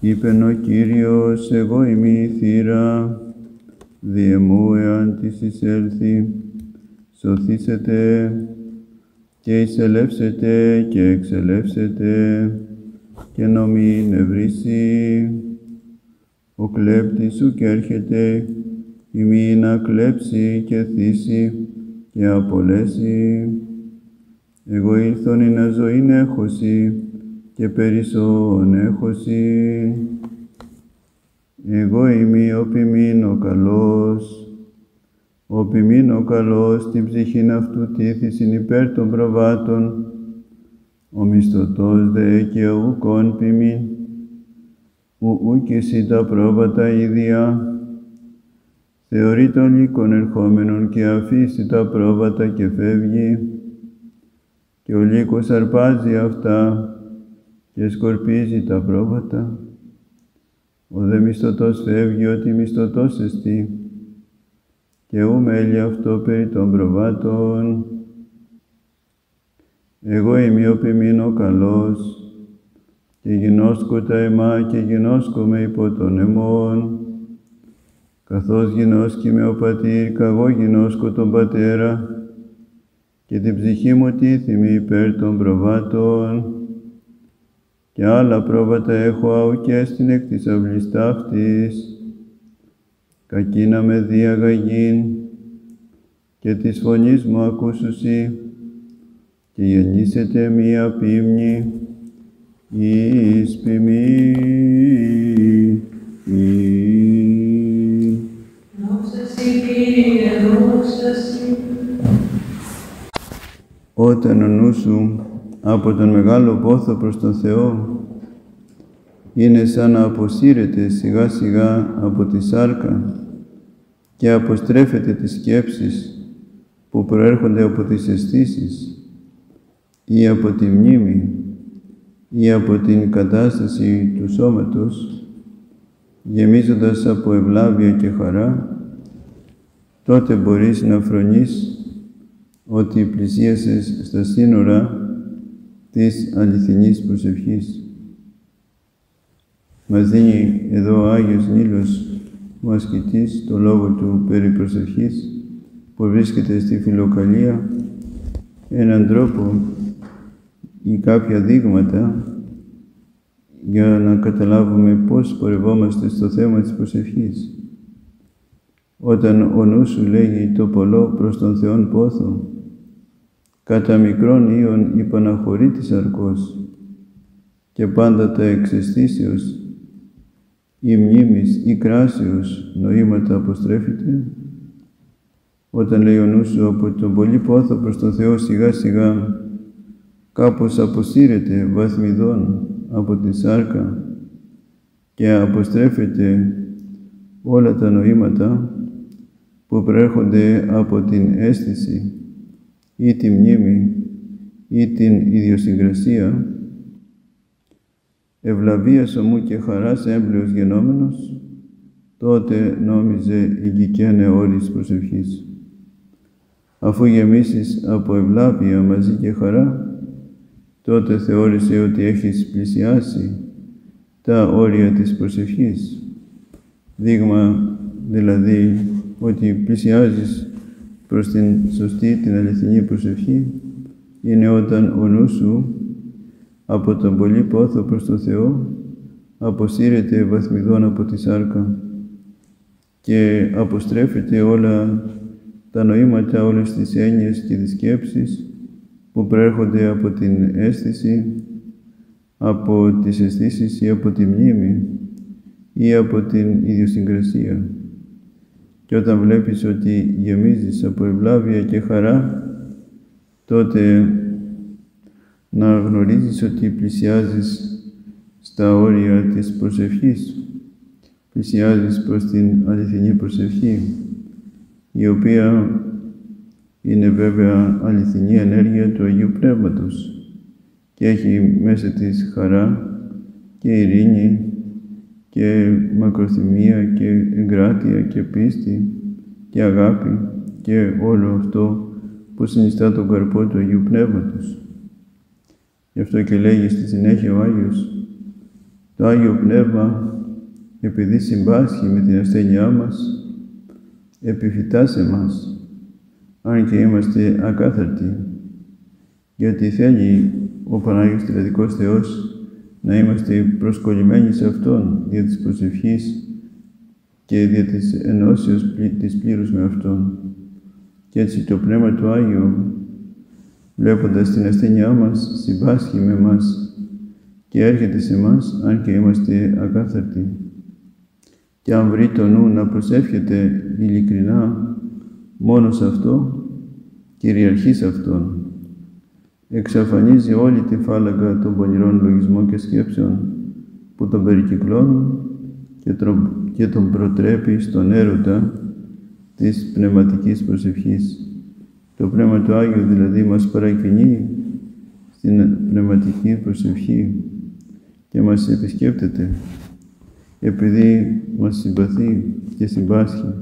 Είπεν ο Κύριος, εγώ είμαι η θύρα, διεμού εάν της εισέλθει, σωθήσετε και εισελεύσετε και εξελεύσετε και νομί νευρίσει. Ο κλέπτης σου και έρχεται, ημί να κλέψει και θύσει και απολέσει. Εγώ ήρθον να ζωήν έχωση και περισσόν έχωση. Εγώ είμαι ο ποιμήν ο καλός, ο ποιμήν ο καλός την ψυχήν αυτού τήθησιν υπέρ των προβάτων, ο μισθωτός δε και ουκόν ποιμήν, ου ούκηση τα πρόβατα ίδια, θεωρεί τον λύκον ερχόμενον και αφήσει τα πρόβατα και φεύγει, και ο λύκος αρπάζει αυτά και σκορπίζει τα πρόβατα. Ο δε μισθωτός φεύγει ότι μισθωτός εστί και ου μέλει αυτό περί των προβάτων. Εγώ είμαι ο ποιμήνο καλός και γινώσκω τα αιμά και γινώσκω με υπό των αιμών. Καθώς γινώσκει με ο πατήρ, καγώ γινώσκω τον πατέρα και την ψυχή μου τίθιμη υπέρ των προβάτων. Και άλλα πρόβατα έχω αου και στην εκ της αυλής ταύτης, κακίνα με διαγαγήν και της φωνής μου ακούσουσι και γεννήσετε μία πίμνη εις ποιμή. Δόξα Συ, Κύριε, δόξα Συ. Όταν ο νους σου από τον μεγάλο πόθο προς τον Θεό είναι σαν να αποσύρεται σιγά σιγά από τη σάρκα και αποστρέφεται τις σκέψεις που προέρχονται από τις αισθήσεις ή από τη μνήμη ή από την κατάσταση του σώματος γεμίζοντας από ευλάβεια και χαρά τότε μπορείς να φρονείς ότι πλησίασες στα σύνορα της αληθινής προσευχής. Μας δίνει εδώ ο Άγιος Νίλος, ο ασκητής, το λόγο του περί προσευχής, που βρίσκεται στη Φιλοκαλία, έναν τρόπο ή κάποια δείγματα για να καταλάβουμε πώς πορευόμαστε στο θέμα της προσευχής. Όταν ο νους σου λέγει το πολλό προς τον Θεόν πόθο, κατά μικρόν ίον υπαναχωρεί της αρκός και πάντα τα εξαισθήσεως ή μνήμης ή κράσεως νοήματα αποστρέφεται, όταν λέει ο νους σου από τον πολύ πόθο προς τον Θεό σιγά σιγά κάπως αποσύρεται βαθμιδών από τη σάρκα και αποστρέφεται όλα τα νοήματα που προέρχονται από την αίσθηση ή τη μνήμη ή την ιδιοσυγκρασία, ευλαβίας ομού και χαράς έμπλεος γενόμενος, τότε νόμιζε η γικένε όλης προσευχής. Αφού γεμίσεις από ευλάβεια μαζί και χαρά, τότε θεώρησε ότι έχεις πλησιάσει τα όρια της προσευχής. Δείγμα δηλαδή ότι πλησιάζεις προς την σωστή, την αληθινή προσευχή είναι όταν ο νους σου από τον πολύ πόθο προς τον Θεό αποσύρεται βαθμιδών από τη σάρκα και αποστρέφεται όλα τα νοήματα, όλες τις έννοιες και τις σκέψεις που προέρχονται από την αίσθηση, από τις αισθήσεις ή από τη μνήμη ή από την ιδιοσυγκρασία. Και όταν βλέπεις ότι γεμίζεις από ευλάβεια και χαρά, τότε να γνωρίζεις ότι πλησιάζεις στα όρια της προσευχής. Πλησιάζεις προς την αληθινή προσευχή, η οποία είναι βέβαια αληθινή ενέργεια του Αγίου Πνεύματος και έχει μέσα της χαρά και ειρήνη και μακροθυμία και εγκράτεια και πίστη και αγάπη και όλο αυτό που συνιστά τον καρπό του Αγίου Πνεύματος. Γι' αυτό και λέγει στη συνέχεια ο Άγιος, το Άγιο Πνεύμα, επειδή συμπάσχει με την ασθένειά μας, επιφυτά σε μας, αν και είμαστε ακάθαρτοι, γιατί θέλει ο Πανάγιος Τηλετικός Θεός να είμαστε προσκολλημένοι σε Αυτόν δια της προσευχής και δια της ενώσεως της πλήρους με Αυτόν. Και έτσι το Πνεύμα του Άγιο, βλέποντας την ασθένειά μας, συμπάσχει με μας και έρχεται σε μας, αν και είμαστε ακάθαρτοι. Και αν βρει το νου να προσεύχεται ειλικρινά μόνο σε αυτό, κυριαρχεί σε Αυτόν. Εξαφανίζει όλη τη φάλαγγα των πονηρών λογισμών και σκέψεων που τον περικυκλώνουν και τον προτρέπει στον έρωτα της πνευματικής προσευχής. Το Πνεύμα του Άγιο δηλαδή μας παρακινεί στην πνευματική προσευχή και μας επισκέπτεται επειδή μας συμπαθεί και συμπάσχει.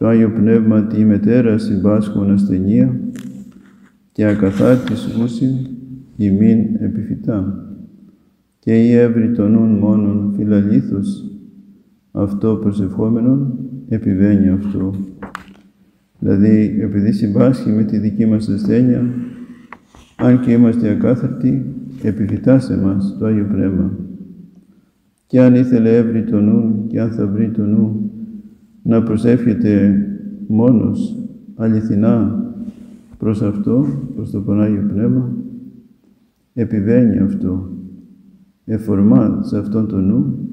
Το Άγιο Πνεύμα τη μετέρα συμπάσχουν ασθενεία και ακαθάρτης ούσιν ημίν επιφυτά και η έβρι των νουν μόνον φιλαλήθους αυτό προσευχόμενον επιβαίνει αυτό. Δηλαδή, επειδή συμπάσχει με τη δική μας ασθένεια, αν και είμαστε ακάθαρτοι, επιφυτά σε μας το Άγιο Πνεύμα. Και αν ήθελε έβρι το νου και αν θα βρει το νου να προσεύχεται μόνος, αληθινά, προς αυτό, προς το Πανάγιο Πνεύμα, επιβαίνει αυτό, εφορμά σε αυτόν τον νου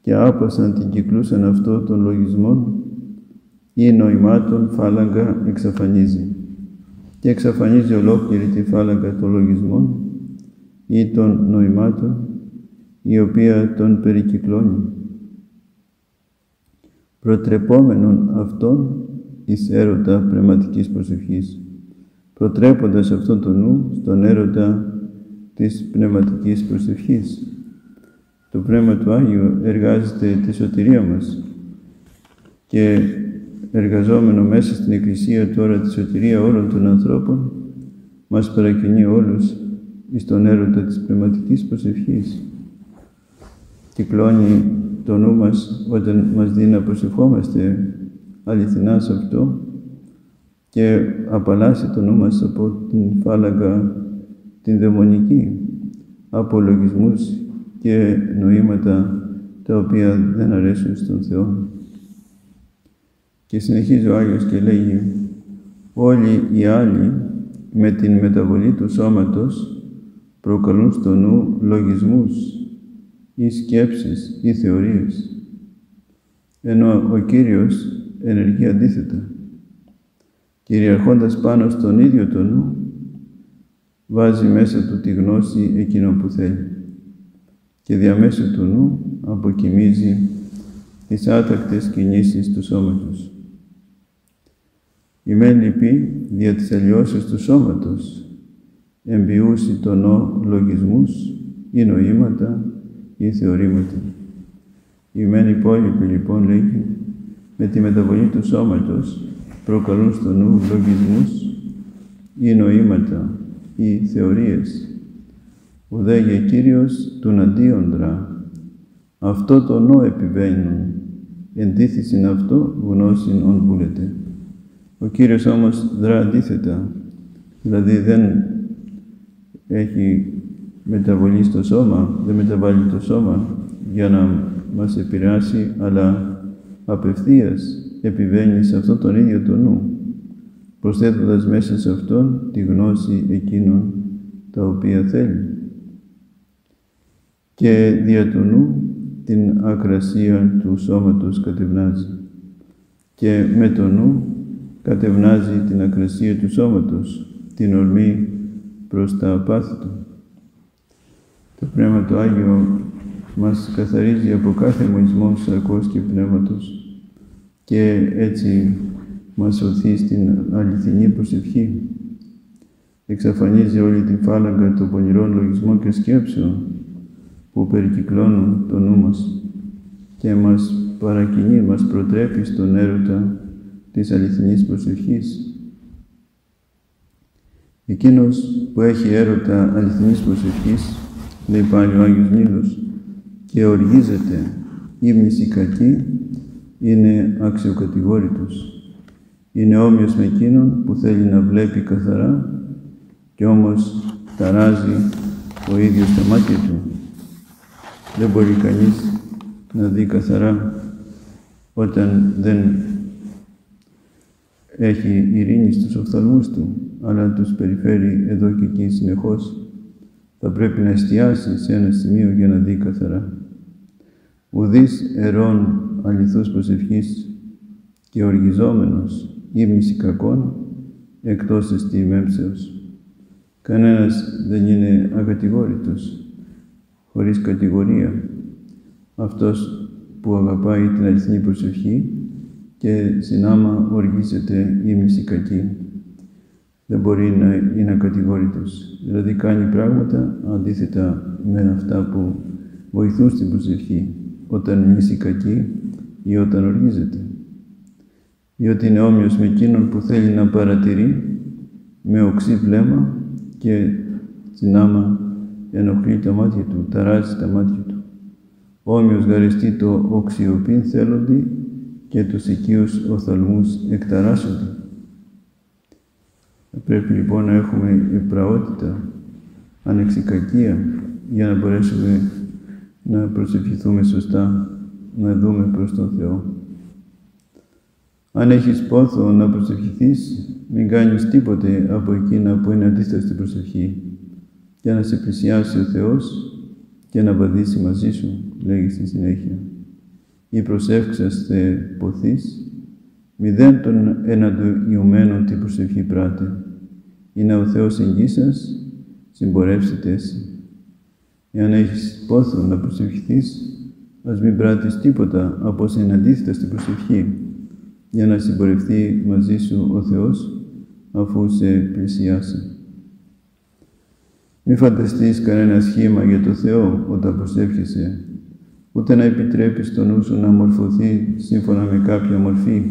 και άπασαν την κυκλούσαν αυτό των λογισμών ή νοημάτων φάλαγγα εξαφανίζει και εξαφανίζει ολόκληρη τη φάλαγγα των λογισμών ή των νοημάτων η οποία τον περικυκλώνει. Προτρεπόμενον αυτόν εις έρωτα πνευματικής προσευχής, προτρέποντας αυτόν τον νου στον έρωτα της πνευματικής προσευχής. Το Πνεύμα του Άγιου εργάζεται τη σωτηρία μας και εργαζόμενο μέσα στην Εκκλησία τώρα τη σωτηρία όλων των ανθρώπων μας παρακινεί όλους εις τον έρωτα της πνευματικής προσευχής. Κυκλώνει το νου μας όταν μας δει να προσευχόμαστε αληθινά σε αυτό και απαλλάσσει το νου μας από την φάλαγγα την δαιμονική, από λογισμούς και νοήματα τα οποία δεν αρέσουν στον Θεό. Και συνεχίζει ο Άγιος και λέγει όλοι οι άλλοι με την μεταβολή του σώματος προκαλούν στο νου λογισμούς ή σκέψεις ή θεωρίες ενώ ο Κύριος ενεργεί αντίθετα κυριαρχώντας πάνω στον ίδιο το νου βάζει μέσα του τη γνώση εκείνο που θέλει και διαμέσου του νου αποκοιμίζει τις άτακτες κινήσεις του σώματος. Η μεν λυπή δια της αλλοιώσεως του σώματος εμπιούσει τον νο λογισμούς ή νοήματα ή θεωρήματα. Η μεν υπόλοιπη λοιπόν λέγει με τη μεταβολή του σώματος προκαλούν στο νου λογισμούς ή νοήματα ή θεωρίες ουδέγε Κύριος του αντίοντρα. Αυτό το νο επιβαίνουν. Εντίθησιν αυτό γνώσιν ον βούλετε. Ο Κύριος όμως δρά αντίθετα. Δηλαδή δεν έχει μεταβολή στο σώμα, δεν μεταβάλλει το σώμα για να μας επηρεάσει, αλλά απευθείας επιβαίνει σε αυτόν τον ίδιο το νου, προσθέτοντας μέσα σε αυτόν τη γνώση εκείνων τα οποία θέλει και δια του νου την ακρασία του σώματος κατευνάζει και με το νου κατευνάζει την ακρασία του σώματος, την ορμή προς τα πάθη του. Το Πνεύμα του Άγιο μας καθαρίζει από κάθε μοισμό σαρκός και πνεύματος και έτσι μας οθεί στην αληθινή προσευχή. Εξαφανίζει όλη την φάλαγγα των πονηρών λογισμών και σκέψεων που περικυκλώνουν το νου μας και μας παρακινεί, μας προτρέπει στον έρωτα της αληθινής προσευχής. Εκείνος που έχει έρωτα αληθινής προσευχής, λέει πάλι ο Άγιος Νίλος, και οργίζεται ύμνηση κακή, είναι αξιοκατηγόρητος. Είναι όμοιος με εκείνον που θέλει να βλέπει καθαρά και όμως ταράζει ο ίδιος τα μάτια του. Δεν μπορεί κανείς να δει καθαρά όταν δεν έχει ειρήνη στους οφθαλμούς του, αλλά τους περιφέρει εδώ και εκεί συνεχώς. Θα πρέπει να εστιάσει σε ένα σημείο για να δει καθαρά. Ουδής ερών αληθούς προσευχής και οργιζόμενος ύμνηση κακών εκτός εστιημέμψεως. Κανένας δεν είναι ακατηγόρητος, χωρίς κατηγορία. Αυτός που αγαπάει την αληθινή προσευχή και συνάμα οργίζεται ύμνηση κακή. Δεν μπορεί να είναι ακατηγόρητος. Δηλαδή κάνει πράγματα αντίθετα με αυτά που βοηθούν στην προσευχή όταν μισεί κακή ή όταν οργίζεται. Διότι είναι όμοιος με εκείνον που θέλει να παρατηρεί με οξύ βλέμμα και συνάμα ενοχλεί τα μάτια του, ταράζει τα μάτια του. Όμοιος γαριστεί το οξιοπήν θέλοντι και τους οικείους οφθαλμούς εκταράσσονται. Θα πρέπει λοιπόν να έχουμε υπραότητα, ανεξικακία, για να μπορέσουμε να προσευχηθούμε σωστά, να δούμε προς τον Θεό. Αν έχεις πόθο να προσευχηθείς, μην κάνεις τίποτε από εκείνα που είναι αντίστοιχα στην προσευχή, για να σε πλησιάσει ο Θεός και να βαδίσει μαζί σου, λέγει στη συνέχεια. Ή προσεύξαστε ποθείς, μηδέν των εναντιωμένων την προσευχή πράτε. Είναι ο Θεός εγγύ σας, συμπορεύσετε εσύ. Εάν έχεις πόθο να προσευχηθείς, ας μην πράττεις τίποτα από όσα είναι αντίθετα στην προσευχή, για να συμπορευτεί μαζί σου ο Θεός, αφού σε πλησιάσει. Μη φανταστείς κανένα σχήμα για το Θεό όταν προσεύχεσαι, ούτε να επιτρέπεις τον νου σου να μορφωθεί σύμφωνα με κάποια μορφή,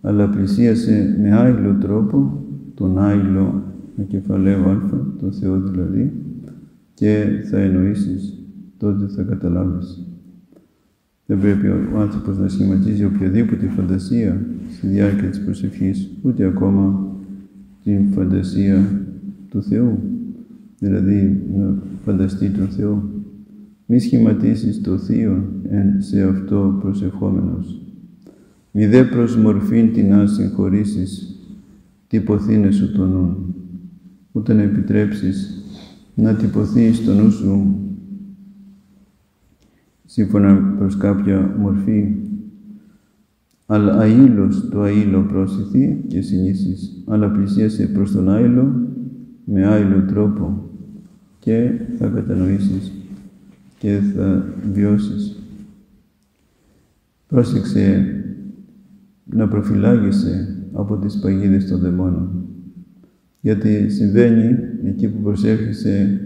αλλά πλησίασε με άειλο τρόπο, τον άειλο με κεφαλαίο α, τον Θεό δηλαδή, και θα εννοήσεις, τότε θα καταλάβεις. Δεν πρέπει ο άνθρωπος να σχηματίζει οποιαδήποτε φαντασία στη διάρκεια της προσευχής, ούτε ακόμα την φαντασία του Θεού, δηλαδή να φανταστεί τον Θεό. Μη σχηματίσεις το Θείο σε αυτό προσευχόμενος. Μη δε προς μορφήν την να συγχωρήσεις τυποθήνε σου το νου, ούτε να επιτρέψεις να τυπωθείς στο νου σου σύμφωνα προς κάποια μορφή αλλά αήλος το αήλο πρόσθεθη και συνήσεις, αλλά πλησίασε προς τον αήλο με άειλο τρόπο και θα κατανοήσεις και θα βιώσεις. Πρόσεξε να προφυλάγεσαι από τις παγίδες των δαιμόνων. Γιατί συμβαίνει εκεί που προσεύχεσαι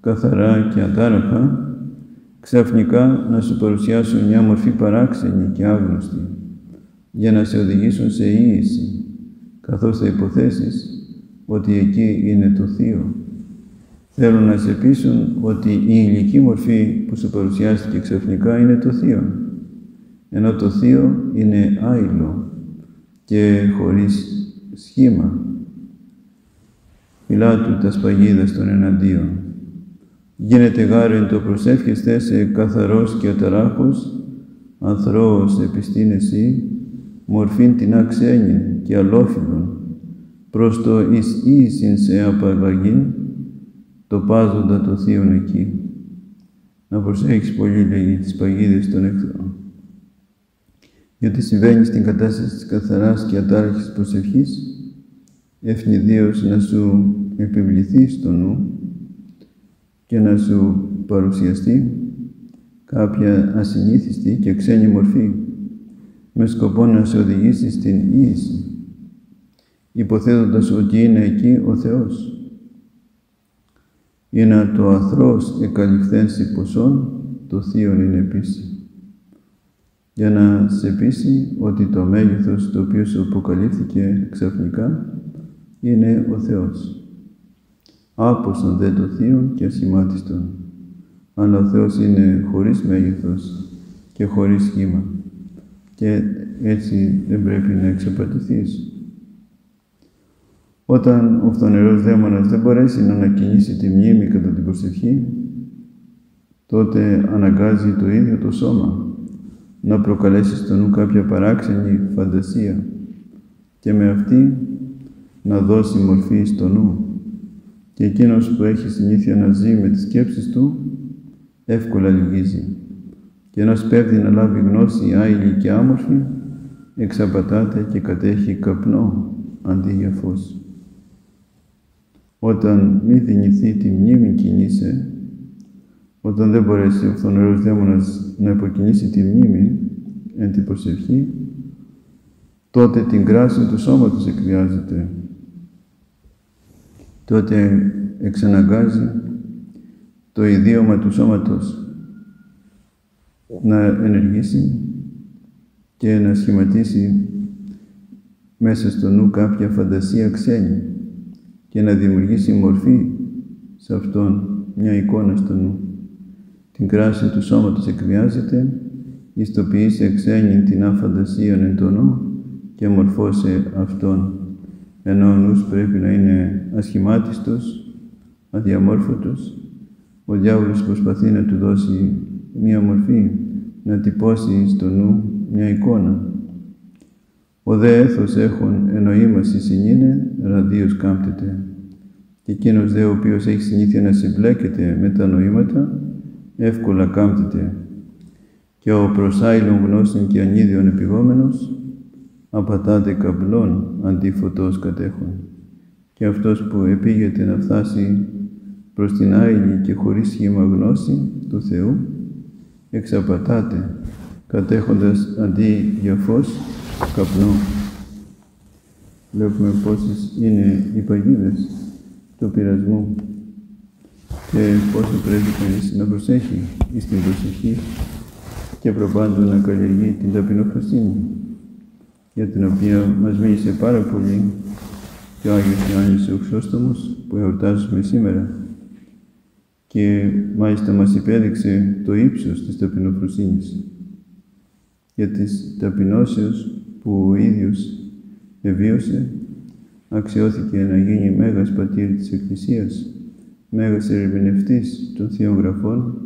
καθαρά και ατάραχα, ξαφνικά να σου παρουσιάσουν μια μορφή παράξενη και άγνωστη, για να σε οδηγήσουν σε ίηση, καθώς θα υποθέσεις ότι εκεί είναι το Θείο. Θέλουν να σε πείσουν ότι η υλική μορφή που σου παρουσιάστηκε ξαφνικά είναι το Θείο, ενώ το Θείο είναι άειλο και χωρίς σχήμα. του τα σπαγίδα των εναντίον. Γίνεται γάρεν το προσεύχεστε σε καθαρός και αταράχος, ανθρώπος επιστήνεση, μορφήν την αξένη και αλόφιλον, προς το εις ίσιν σε απαλλαγήν, το πάζοντα το Θείον εκεί. Να προσέχεις πολύ, λέγει, τις παγίδες των εχθρών. Γιατί συμβαίνει στην κατάσταση της καθαράς και ατάρχης προσευχής, ευνηδίως να σου επιβληθεί στο νου και να σου παρουσιαστεί κάποια ασυνήθιστη και ξένη μορφή με σκοπό να σε οδηγήσει στην ίηση, υποθέτοντας ότι είναι εκεί ο Θεός. ή να το αθρός εκαλυφθένσει ποσόν, το θείον είναι πίστη. Για να σε πείσει ότι το μέγεθος το οποίο σου αποκαλύφθηκε ξαφνικά είναι ο Θεός. Άποσον δε το θείον και ασχημάτιστον. Αλλά ο Θεός είναι χωρίς μέγεθος και χωρίς σχήμα και έτσι δεν πρέπει να εξαπατηθείς. Όταν ο φθονερός δαίμονας δεν μπορέσει να ανακοινήσει τη μνήμη κατά την προσευχή, τότε αναγκάζει το ίδιο το σώμα να προκαλέσεις στο νου κάποια παράξενη φαντασία και με αυτή να δώσει μορφή στο νου. Και εκείνος που έχει συνήθεια να ζει με τις σκέψεις του, εύκολα λυγίζει. Και ένας πέφτει να λάβει γνώση άειλη και άμορφη, εξαπατάται και κατέχει καπνό αντί για φως. Όταν μη δυνηθεί τη μνήμη κινείσαι, όταν δεν μπορέσει ο φθονερός δαίμονας να υποκινήσει τη μνήμη εν την προσευχή, τότε την κράση του σώματος εκβιάζεται. Τότε εξαναγκάζει το ιδίωμα του σώματος να ενεργήσει και να σχηματίσει μέσα στο νου κάποια φαντασία ξένη και να δημιουργήσει μορφή σε αυτόν μια εικόνα στο νου. Την κράση του σώματος εκβιάζεται, ιστοποιήσει ξένη την αφαντασία εν το νου και μορφώσε αυτόν, ενώ ο νους πρέπει να είναι ασχημάτιστος, αδιαμόρφωτος. Ο διάβολος προσπαθεί να του δώσει μία μορφή, να τυπώσει στο νου μια εικόνα. Ο δε έθος έχουν εννοήμαση συνήνε, ραδίος κάμπτεται. Και εκείνος δε ο οποίος έχει συνήθεια να συμπλέκεται με τα νοήματα, εύκολα κάμπτεται. Και ο προσάιλων γνώσεων και ανίδιων επιγόμενος, απατάται καμπλών αντί φωτός κατέχουν. Και αυτός που επήγεται να φτάσει προς την άειλη και χωρίς σχήμα γνώση του Θεού, εξαπατάται, κατέχοντας αντί για φως καπνό. Βλέπουμε πόσες είναι οι παγίδες του πειρασμού και πόσο πρέπει κανείς να προσέχει στην προσοχή και προπάντου να καλλιεργεί την ταπεινοφροσύνη για την οποία μας μίλησε πάρα πολύ και ο Άγιος Ιωάννης ο Χρυσόστομος που εορτάζουμε σήμερα. Και μάλιστα μας υπέδειξε το ύψος της ταπεινοφροσύνης για της ταπεινώσεως που ο ίδιος εβίωσε αξιώθηκε να γίνει Μέγας Πατήρ της Εκκλησίας, Μέγας Ερμηνευτής των Θείων Γραφών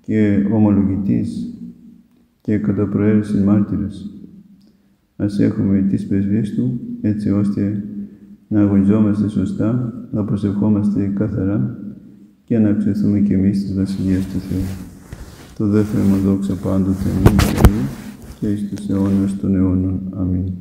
και ομολογητής και κατά προαίρεση μάρτυρας. Ας έχουμε τις πρεσβείες Του, έτσι ώστε να αγωνιζόμαστε σωστά, να προσευχόμαστε καθαρά και να αξιοθούμε και εμείς της Βασιλείας του Θεού. Το δεύτερο μου δόξα πάντοτε μην και εις τους αιώνας των αιώνων. Αμήν.